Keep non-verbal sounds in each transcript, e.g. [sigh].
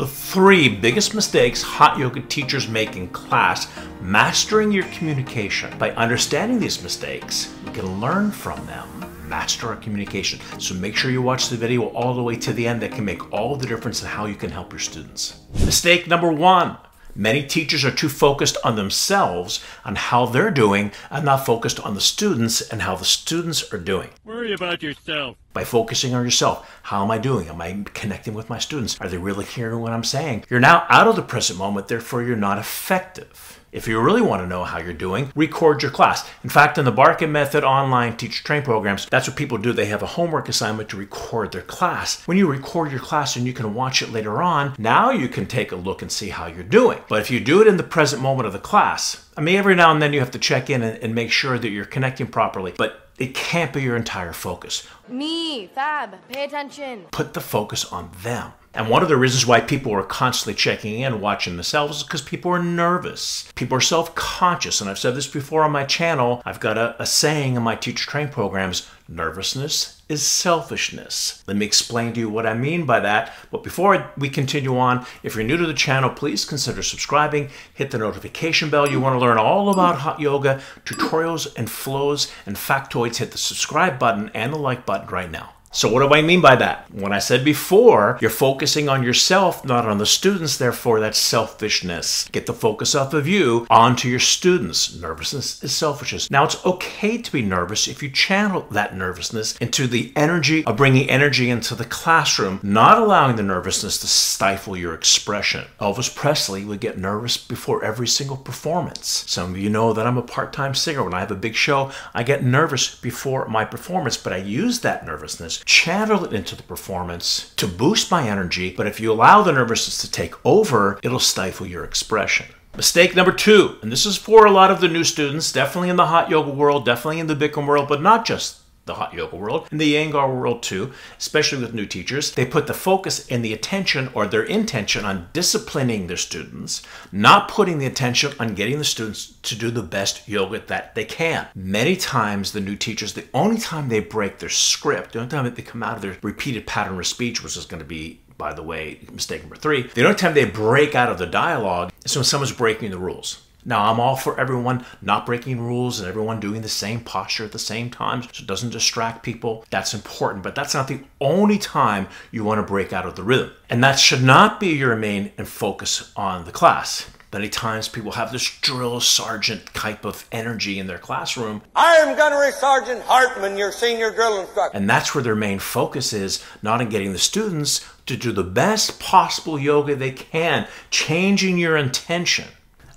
The three biggest mistakes hot yoga teachers make in class, mastering your communication. By understanding these mistakes, we can learn from them, master our communication. So make sure you watch the video all the way to the end that can make all the difference in how you can help your students. Mistake number one, Many teachers are too focused on themselves, on how they're doing, and not focused on the students and how the students are doing. Worry about yourself. By focusing on yourself, how am I doing? Am I connecting with my students? Are they really hearing what I'm saying? You're now out of the present moment, therefore, you're not effective. If you really want to know how you're doing, record your class. In fact, in the Barkan Method online teacher train programs, that's what people do. They have a homework assignment to record their class. When you record your class and you can watch it later on, now you can take a look and see how you're doing. But if you do it in the present moment of the class, I mean, every now and then you have to check in and, and make sure that you're connecting properly, but it can't be your entire focus. Me, Fab, pay attention. Put the focus on them. And one of the reasons why people are constantly checking in, watching themselves, is because people are nervous. People are self conscious. And I've said this before on my channel. I've got a, a saying in my teacher train programs nervousness is selfishness. Let me explain to you what I mean by that. But before we continue on, if you're new to the channel, please consider subscribing, hit the notification bell. You want to learn all about hot yoga, tutorials and flows and factoids, hit the subscribe button and the like button right now. So what do I mean by that? When I said before, you're focusing on yourself, not on the students, therefore that's selfishness. Get the focus off of you onto your students. Nervousness is selfishness. Now it's okay to be nervous if you channel that nervousness into the energy of bringing energy into the classroom, not allowing the nervousness to stifle your expression. Elvis Presley would get nervous before every single performance. Some of you know that I'm a part-time singer. When I have a big show, I get nervous before my performance, but I use that nervousness channel it into the performance to boost my energy. But if you allow the nervousness to take over, it'll stifle your expression. Mistake number two, and this is for a lot of the new students, definitely in the hot yoga world, definitely in the Bikram world, but not just the hot yoga world, and the Iyengar world too, especially with new teachers, they put the focus and the attention or their intention on disciplining their students, not putting the attention on getting the students to do the best yoga that they can. Many times the new teachers, the only time they break their script, the only time that they come out of their repeated pattern of speech, which is going to be by the way, mistake number three, the only time they break out of the dialogue is when someone's breaking the rules. Now, I'm all for everyone not breaking rules and everyone doing the same posture at the same time so it doesn't distract people. That's important, but that's not the only time you want to break out of the rhythm. And that should not be your main and focus on the class. Many times people have this drill sergeant type of energy in their classroom. I am Gunnery Sergeant Hartman, your senior drill instructor. And that's where their main focus is, not in getting the students to do the best possible yoga they can, changing your intention.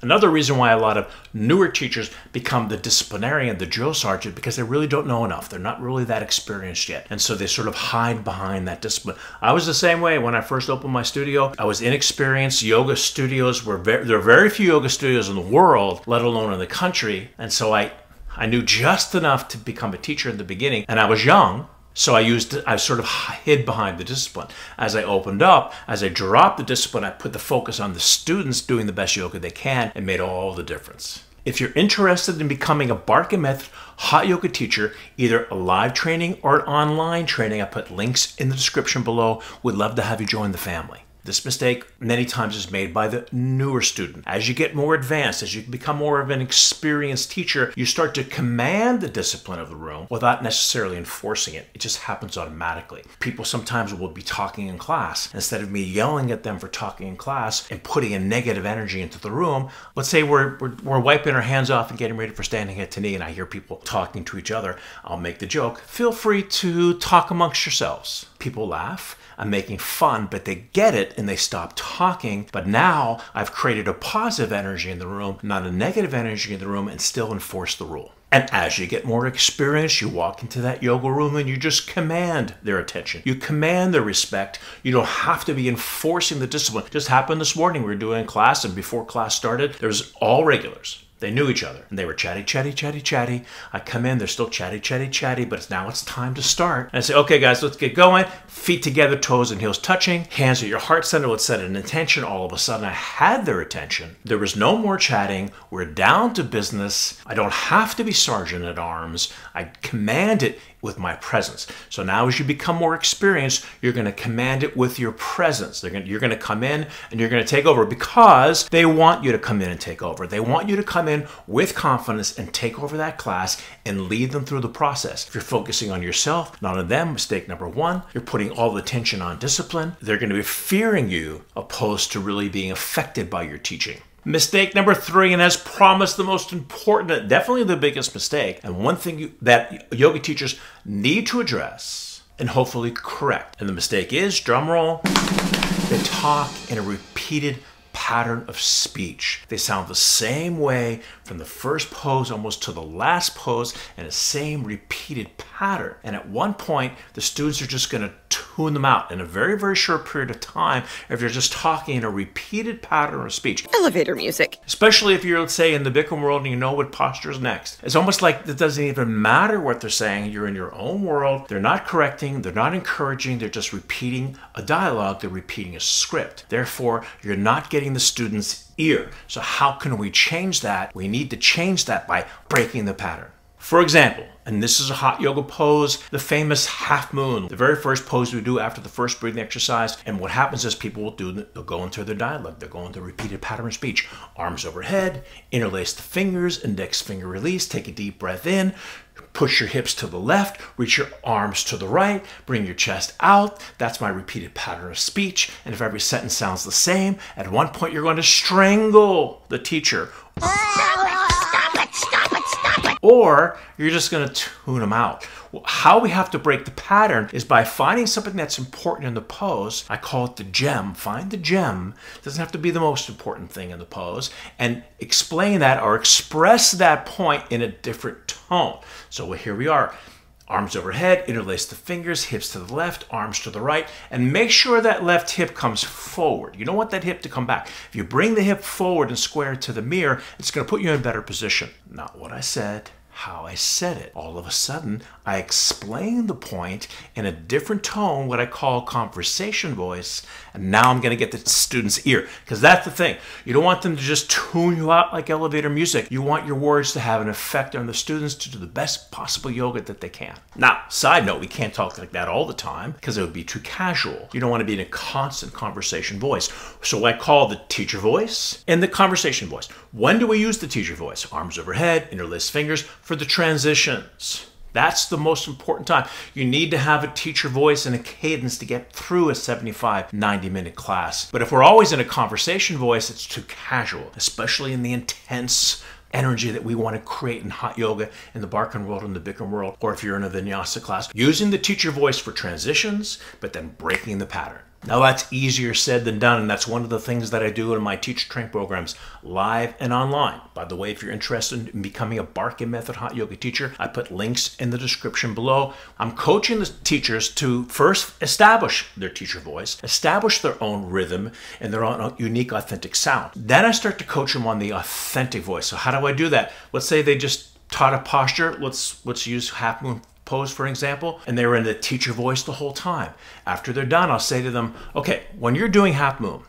Another reason why a lot of newer teachers become the disciplinarian, the drill sergeant, because they really don't know enough. They're not really that experienced yet. And so they sort of hide behind that discipline. I was the same way when I first opened my studio. I was inexperienced. Yoga studios were very, there are very few yoga studios in the world, let alone in the country. And so I, I knew just enough to become a teacher in the beginning. And I was young, so I used, I sort of hid behind the discipline. As I opened up, as I dropped the discipline, I put the focus on the students doing the best yoga they can and made all the difference. If you're interested in becoming a Barkan Method hot yoga teacher, either a live training or an online training, I put links in the description below. We'd love to have you join the family. This mistake many times is made by the newer student. As you get more advanced, as you become more of an experienced teacher, you start to command the discipline of the room without necessarily enforcing it. It just happens automatically. People sometimes will be talking in class. Instead of me yelling at them for talking in class and putting a negative energy into the room, let's say we're, we're, we're wiping our hands off and getting ready for standing at to knee and I hear people talking to each other. I'll make the joke. Feel free to talk amongst yourselves. People laugh I'm making fun, but they get it and they stop talking. But now I've created a positive energy in the room, not a negative energy in the room, and still enforce the rule. And as you get more experience, you walk into that yoga room and you just command their attention. You command their respect. You don't have to be enforcing the discipline. It just happened this morning. We were doing class, and before class started, there was all regulars. They knew each other and they were chatty, chatty, chatty, chatty. I come in, they're still chatty, chatty, chatty, but it's now it's time to start. And I say, okay, guys, let's get going. Feet together, toes and heels touching, hands at your heart center. Let's set an intention. All of a sudden, I had their attention. There was no more chatting. We're down to business. I don't have to be sergeant at arms. I command it with my presence. So now as you become more experienced, you're going to command it with your presence. To, you're going to come in and you're going to take over because they want you to come in and take over. They want you to come in with confidence and take over that class and lead them through the process. If you're focusing on yourself, not on them, mistake number one, you're putting all the attention on discipline. They're going to be fearing you opposed to really being affected by your teaching. Mistake number three, and as promised, the most important, definitely the biggest mistake, and one thing you, that yoga teachers need to address and hopefully correct. And the mistake is, drumroll, they talk in a repeated pattern of speech. They sound the same way from the first pose almost to the last pose in the same repeated pattern. And at one point, the students are just going to tune them out in a very, very short period of time if you're just talking in a repeated pattern of speech. Elevator music. Especially if you're, let's say, in the Bikram world and you know what posture is next. It's almost like it doesn't even matter what they're saying. You're in your own world. They're not correcting, they're not encouraging, they're just repeating a dialogue, they're repeating a script. Therefore, you're not getting the student's ear. So, how can we change that? We need to change that by breaking the pattern. For example, and this is a hot yoga pose, the famous half moon, the very first pose we do after the first breathing exercise. And what happens is people will do, they'll go into their dialogue, they'll go into repeated pattern of speech. Arms overhead, interlace the fingers, index finger release, take a deep breath in, push your hips to the left, reach your arms to the right, bring your chest out. That's my repeated pattern of speech. And if every sentence sounds the same, at one point you're going to strangle the teacher. Or you're just going to tune them out. How we have to break the pattern is by finding something that's important in the pose. I call it the gem. Find the gem. It doesn't have to be the most important thing in the pose. And explain that or express that point in a different tone. So here we are. Arms overhead, interlace the fingers, hips to the left, arms to the right, and make sure that left hip comes forward. You don't want that hip to come back. If you bring the hip forward and square to the mirror, it's going to put you in a better position. Not what I said how I said it. All of a sudden, I explain the point in a different tone, what I call conversation voice, and now I'm going to get the student's ear. Because that's the thing. You don't want them to just tune you out like elevator music. You want your words to have an effect on the students to do the best possible yoga that they can. Now, side note, we can't talk like that all the time because it would be too casual. You don't want to be in a constant conversation voice. So I call the teacher voice and the conversation voice. When do we use the teacher voice? Arms overhead, interlaced fingers for the transitions. That's the most important time. You need to have a teacher voice and a cadence to get through a 75, 90 minute class. But if we're always in a conversation voice, it's too casual, especially in the intense energy that we want to create in hot yoga in the Barkan world and the Bikram world, or if you're in a vinyasa class, using the teacher voice for transitions, but then breaking the pattern. Now that's easier said than done, and that's one of the things that I do in my teacher train programs, live and online. By the way, if you're interested in becoming a Barkan Method Hot Yoga teacher, I put links in the description below. I'm coaching the teachers to first establish their teacher voice, establish their own rhythm and their own unique, authentic sound. Then I start to coach them on the authentic voice. So how do I do that? Let's say they just taught a posture. Let's let's use half moon pose, for example, and they were in the teacher voice the whole time. After they're done, I'll say to them, okay, when you're doing half moon,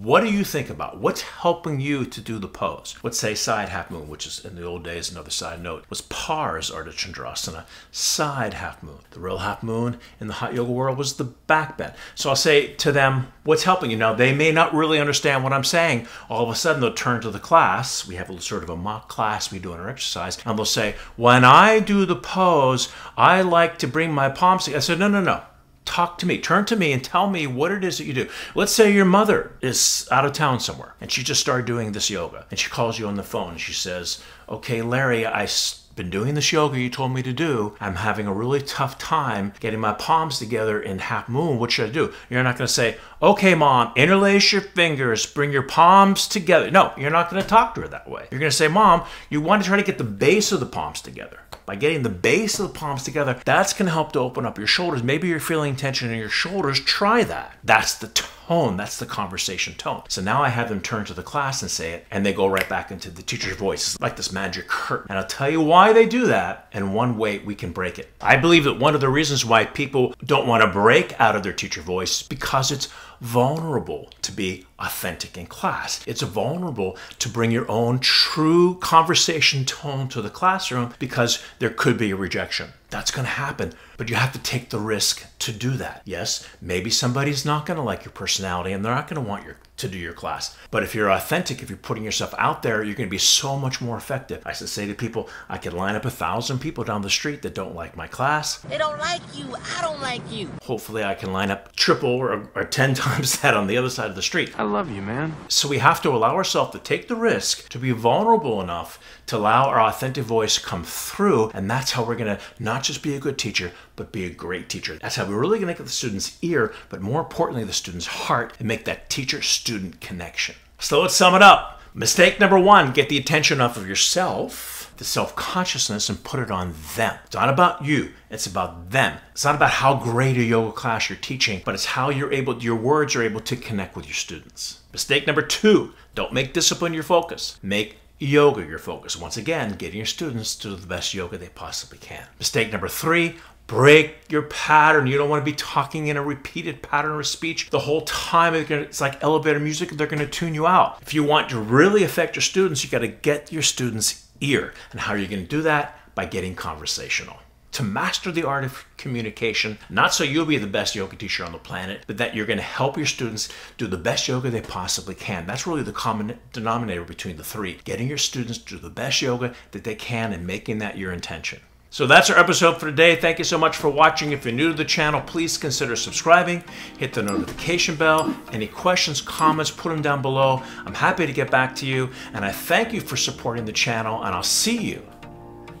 what do you think about? What's helping you to do the pose? Let's say side half moon, which is in the old days, another side note, was pars Ardha Chandrasana, side half moon. The real half moon in the hot yoga world was the back bend. So I'll say to them, what's helping you? Now, they may not really understand what I'm saying. All of a sudden, they'll turn to the class. We have a sort of a mock class we do in our exercise, and they'll say, when I do the pose, I like to bring my palms together. I said, no, no, no talk to me turn to me and tell me what it is that you do let's say your mother is out of town somewhere and she just started doing this yoga and she calls you on the phone and she says okay larry I've been doing this yoga you told me to do. I'm having a really tough time getting my palms together in half moon. What should I do? You're not going to say, okay, mom, interlace your fingers, bring your palms together. No, you're not going to talk to her that way. You're going to say, mom, you want to try to get the base of the palms together. By getting the base of the palms together, that's going to help to open up your shoulders. Maybe you're feeling tension in your shoulders. Try that. That's the tone. That's the conversation tone. So now I have them turn to the class and say it, and they go right back into the teacher's voice. It's like this magic curtain. And I'll tell you why they do that and one way we can break it. I believe that one of the reasons why people don't want to break out of their teacher voice is because it's vulnerable to be authentic in class. It's vulnerable to bring your own true conversation tone to the classroom because there could be a rejection. That's going to happen, but you have to take the risk to do that. Yes, maybe somebody's not going to like your personality and they're not going to want your to do your class. But if you're authentic, if you're putting yourself out there, you're going to be so much more effective. I should say to people, I could line up a thousand people down the street that don't like my class. They don't like you. I don't like you. Hopefully, I can line up triple or, or 10 [laughs] times that on the other side of the street. I love you, man. So we have to allow ourselves to take the risk to be vulnerable enough to allow our authentic voice come through. And that's how we're going to not just be a good teacher, but be a great teacher. That's how we're really going to get the student's ear, but more importantly, the student's heart and make that teacher student connection. So let's sum it up. Mistake number one get the attention off of yourself, the self consciousness, and put it on them. It's not about you, it's about them. It's not about how great a yoga class you're teaching, but it's how you're able, your words are able to connect with your students. Mistake number two don't make discipline your focus, make yoga your focus. Once again, getting your students to do the best yoga they possibly can. Mistake number three, break your pattern. You don't want to be talking in a repeated pattern of speech the whole time. It's like elevator music, they're going to tune you out. If you want to really affect your students, you got to get your students' ear. And how are you going to do that? By getting conversational. To master the art of communication, not so you'll be the best yoga teacher on the planet, but that you're going to help your students do the best yoga they possibly can. That's really the common denominator between the three. Getting your students to do the best yoga that they can and making that your intention. So that's our episode for today. Thank you so much for watching. If you're new to the channel, please consider subscribing, hit the notification bell. Any questions, comments, put them down below. I'm happy to get back to you. And I thank you for supporting the channel, and I'll see you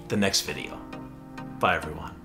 the next video. Bye, everyone.